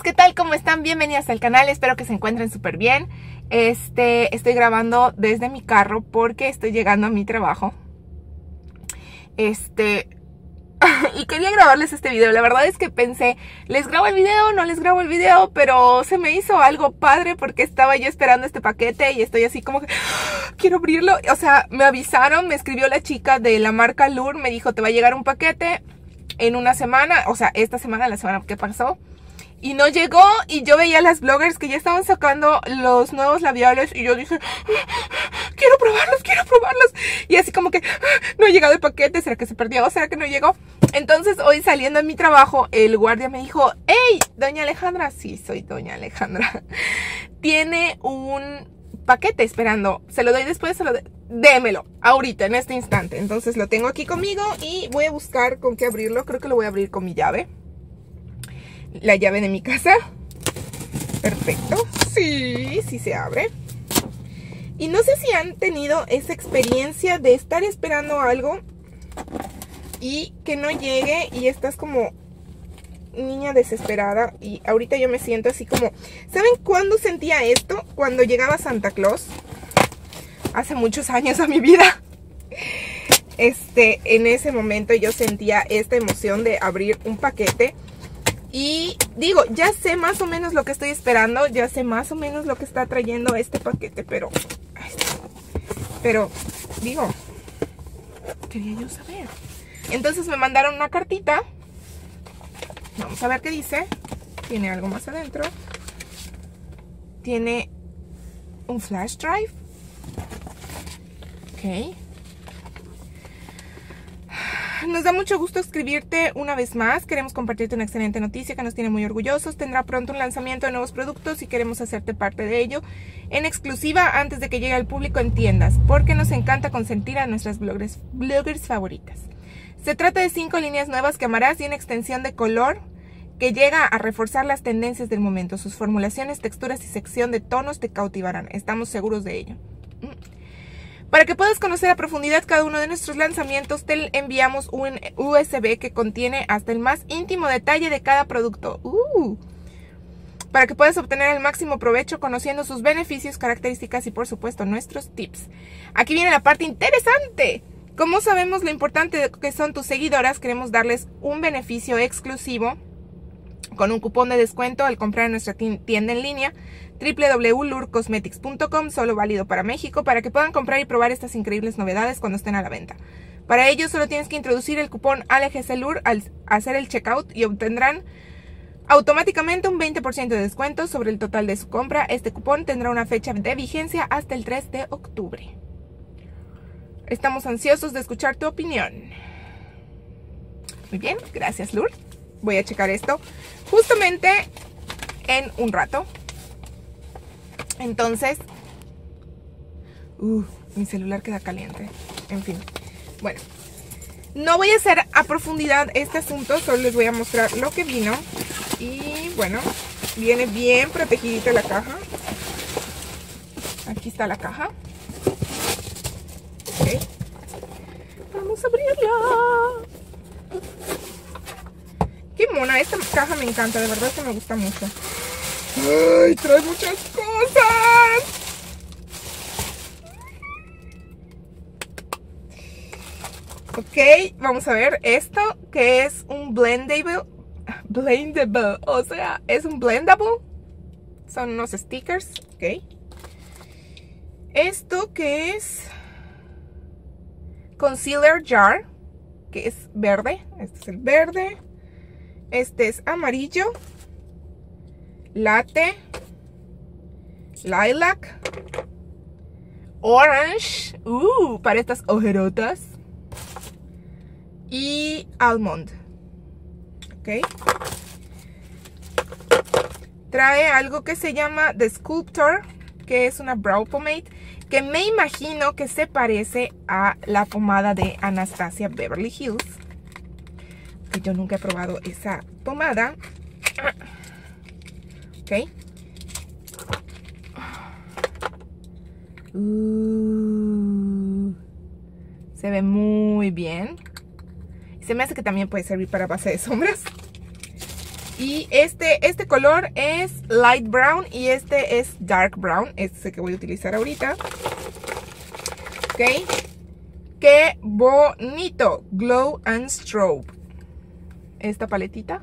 ¿qué tal? ¿Cómo están? Bienvenidas al canal, espero que se encuentren súper bien. Este, estoy grabando desde mi carro porque estoy llegando a mi trabajo. Este, y quería grabarles este video. La verdad es que pensé, ¿les grabo el video? No les grabo el video, pero se me hizo algo padre porque estaba yo esperando este paquete y estoy así como que quiero abrirlo. O sea, me avisaron, me escribió la chica de la marca Lure, me dijo, te va a llegar un paquete en una semana, o sea, esta semana, la semana que pasó. Y no llegó y yo veía a las bloggers que ya estaban sacando los nuevos labiales y yo dije, quiero probarlos, quiero probarlos. Y así como que, no ha llegado el paquete, ¿será que se perdió? ¿Será que no llegó? Entonces hoy saliendo de mi trabajo, el guardia me dijo, hey, doña Alejandra, sí, soy doña Alejandra, tiene un paquete esperando. Se lo doy después, se lo doy. Démelo, ahorita, en este instante. Entonces lo tengo aquí conmigo y voy a buscar con qué abrirlo. Creo que lo voy a abrir con mi llave la llave de mi casa. Perfecto. Sí, sí se abre. Y no sé si han tenido esa experiencia de estar esperando algo y que no llegue y estás como niña desesperada y ahorita yo me siento así como... ¿Saben cuándo sentía esto? Cuando llegaba Santa Claus. Hace muchos años a mi vida. Este, en ese momento yo sentía esta emoción de abrir un paquete y digo, ya sé más o menos lo que estoy esperando, ya sé más o menos lo que está trayendo este paquete, pero... Pero, digo, quería yo saber. Entonces me mandaron una cartita. Vamos a ver qué dice. Tiene algo más adentro. Tiene un flash drive. Ok. Nos da mucho gusto escribirte una vez más. Queremos compartirte una excelente noticia que nos tiene muy orgullosos. Tendrá pronto un lanzamiento de nuevos productos y queremos hacerte parte de ello en exclusiva antes de que llegue al público en tiendas, porque nos encanta consentir a nuestras bloggers, bloggers favoritas. Se trata de cinco líneas nuevas que amarás y una extensión de color que llega a reforzar las tendencias del momento. Sus formulaciones, texturas y sección de tonos te cautivarán. Estamos seguros de ello. Para que puedas conocer a profundidad cada uno de nuestros lanzamientos, te enviamos un USB que contiene hasta el más íntimo detalle de cada producto. Uh. para que puedas obtener el máximo provecho conociendo sus beneficios, características y por supuesto nuestros tips. Aquí viene la parte interesante. Como sabemos lo importante que son tus seguidoras, queremos darles un beneficio exclusivo con un cupón de descuento al comprar en nuestra tienda en línea www.lurcosmetics.com, solo válido para México, para que puedan comprar y probar estas increíbles novedades cuando estén a la venta. Para ello solo tienes que introducir el cupón ALGCLUR al hacer el checkout y obtendrán automáticamente un 20% de descuento sobre el total de su compra. Este cupón tendrá una fecha de vigencia hasta el 3 de octubre. Estamos ansiosos de escuchar tu opinión. Muy bien, gracias Lur. Voy a checar esto justamente en un rato. Entonces, uh, mi celular queda caliente. En fin, bueno. No voy a hacer a profundidad este asunto, solo les voy a mostrar lo que vino. Y bueno, viene bien protegidita la caja. Aquí está la caja. Ok. Vamos a abrirla. Mona, esta caja me encanta, de verdad que me gusta mucho. ¡Ay, trae muchas cosas! Ok, vamos a ver esto que es un blendable. Blendable, o sea, es un blendable. Son unos stickers, ok. Esto que es concealer jar, que es verde. Este es el verde. Este es amarillo latte, lilac, orange, uh, para estas ojerotas, y almond. Ok. Trae algo que se llama The Sculptor, que es una brow pomade, que me imagino que se parece a la pomada de Anastasia Beverly Hills. Que yo nunca he probado esa pomada. Uh, se ve muy bien. Se me hace que también puede servir para base de sombras. Y este, este color es light brown y este es dark brown. Este es el que voy a utilizar ahorita. Ok. ¡Qué bonito! Glow and Strobe. Esta paletita.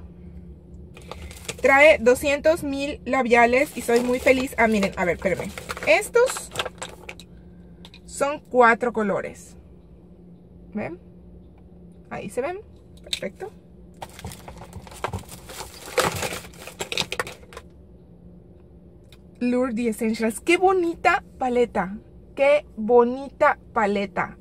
Trae 200 mil labiales y soy muy feliz. Ah, miren, a ver, espérenme. Estos son cuatro colores. ¿Ven? Ahí se ven. Perfecto. Lure The Essentials. ¡Qué bonita paleta! ¡Qué bonita paleta!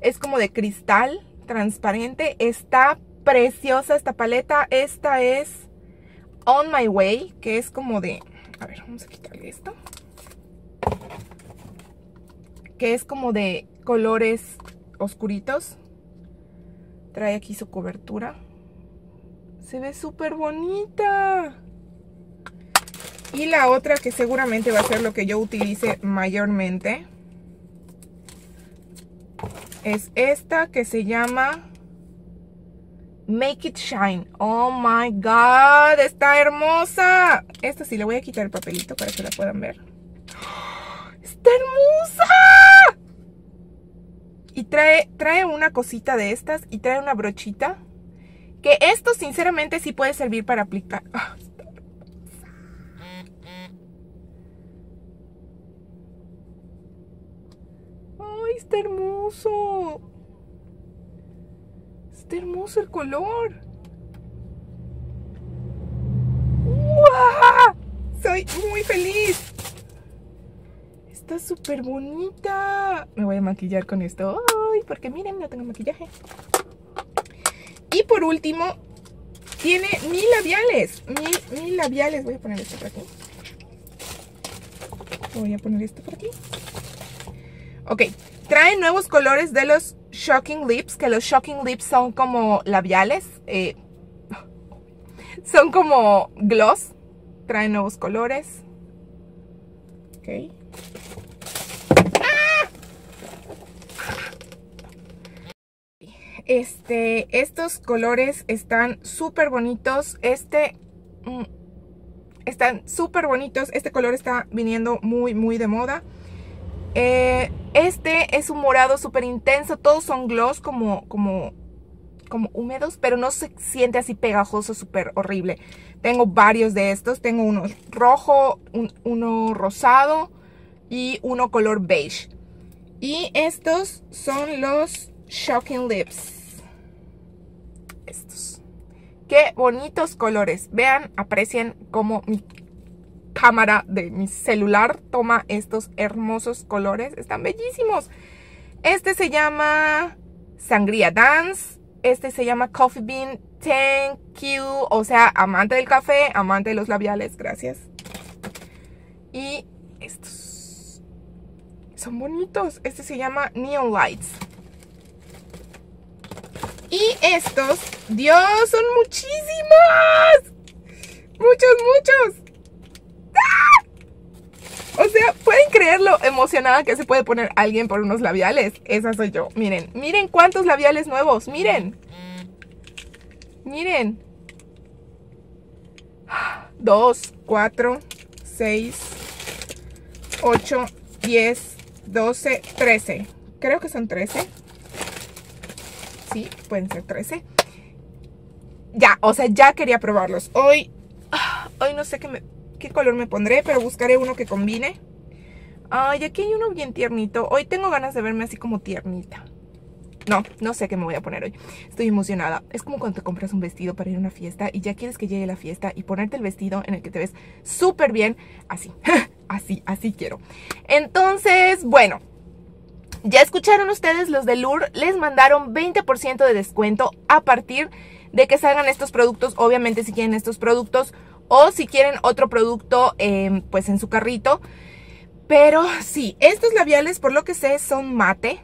Es como de cristal transparente. Está preciosa esta paleta. Esta es On My Way, que es como de... A ver, vamos a quitarle esto. Que es como de colores oscuritos. Trae aquí su cobertura. Se ve súper bonita. Y la otra que seguramente va a ser lo que yo utilice mayormente. Es esta que se llama Make It Shine. Oh my God, está hermosa. Esta sí le voy a quitar el papelito para que la puedan ver. ¡Está hermosa! Y trae, trae una cosita de estas y trae una brochita. Que esto sinceramente sí puede servir para aplicar. Ah, ¡Ay, está hermoso! Está hermoso el color. ¡Wow! Soy muy feliz. Está súper bonita. Me voy a maquillar con esto. ¡Ay! Porque miren, no tengo maquillaje. Y por último, tiene mil labiales. Mil, mil labiales. Voy a poner esto por aquí. Voy a poner esto por aquí. Ok, trae nuevos colores de los Shocking Lips, que los Shocking Lips son como labiales. Eh, son como gloss. Trae nuevos colores. Ok. Este, estos colores están súper bonitos. Este, mm, están súper bonitos. Este color está viniendo muy, muy de moda. Eh, este es un morado súper intenso. Todos son gloss como, como, como húmedos, pero no se siente así pegajoso, súper horrible. Tengo varios de estos. Tengo uno rojo, uno rosado y uno color beige. Y estos son los Shocking Lips. Estos. Qué bonitos colores. Vean, aprecien cómo mi cámara de mi celular toma estos hermosos colores. Están bellísimos. Este se llama Sangría Dance. Este se llama Coffee Bean Thank You. O sea, amante del café, amante de los labiales. Gracias. Y estos son bonitos. Este se llama Neon Lights. Y estos, Dios, son muchísimos. Muchos, muchos. ¿Pueden creer lo emocionada que se puede poner alguien por unos labiales? Esa soy yo. Miren, miren cuántos labiales nuevos. Miren. Miren. Dos, cuatro, seis, ocho, diez, doce, trece. Creo que son trece. Sí, pueden ser 13. Ya, o sea, ya quería probarlos. Hoy, ah, hoy no sé qué color me pondré, pero buscaré uno que combine. Ay, aquí hay uno bien tiernito. Hoy tengo ganas de verme así como tiernita. No, no sé qué me voy a poner hoy. Estoy emocionada. Es como cuando te compras un vestido para ir a una fiesta y ya quieres que llegue la fiesta y ponerte el vestido en el que te ves súper bien. Así, así, así quiero. Entonces, bueno, ya escucharon ustedes, los de Lure les mandaron 20% de descuento a partir de que salgan estos productos, obviamente si quieren estos productos o si quieren otro producto em, pues en su carrito. Pero sí, estos labiales por lo que sé son mate,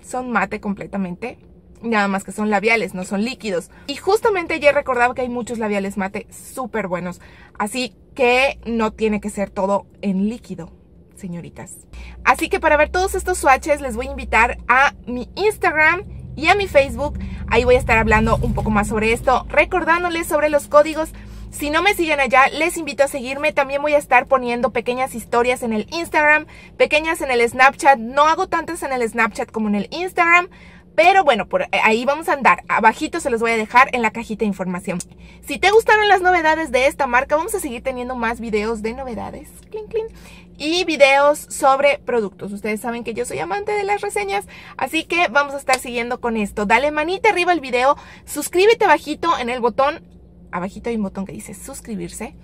son mate completamente. Nada más que son labiales, no son líquidos. Y justamente ayer recordaba que hay muchos labiales mate súper buenos. Así que no tiene que ser todo en líquido señoritas. Así que para ver todos estos swatches les voy a invitar a mi Instagram y a mi Facebook. Ahí voy a estar hablando un poco más sobre esto, recordándoles sobre los códigos. Si no me siguen allá, les invito a seguirme. También voy a estar poniendo pequeñas historias en el Instagram, pequeñas en el Snapchat. No hago tantas en el Snapchat como en el Instagram. Pero bueno, por ahí vamos a andar. Abajito se los voy a dejar en la cajita de información. Si te gustaron las novedades de esta marca, vamos a seguir teniendo más videos de novedades. Clean, clean. Y videos sobre productos. Ustedes saben que yo soy amante de las reseñas. Así que vamos a estar siguiendo con esto. Dale manita arriba al video. Suscríbete abajito en el botón. Abajito hay un botón que dice suscribirse.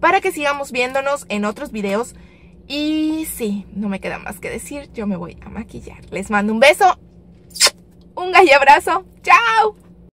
Para que sigamos viéndonos en otros videos. Y sí, no me queda más que decir. Yo me voy a maquillar. Les mando un beso un gallo abrazo. ¡Chao!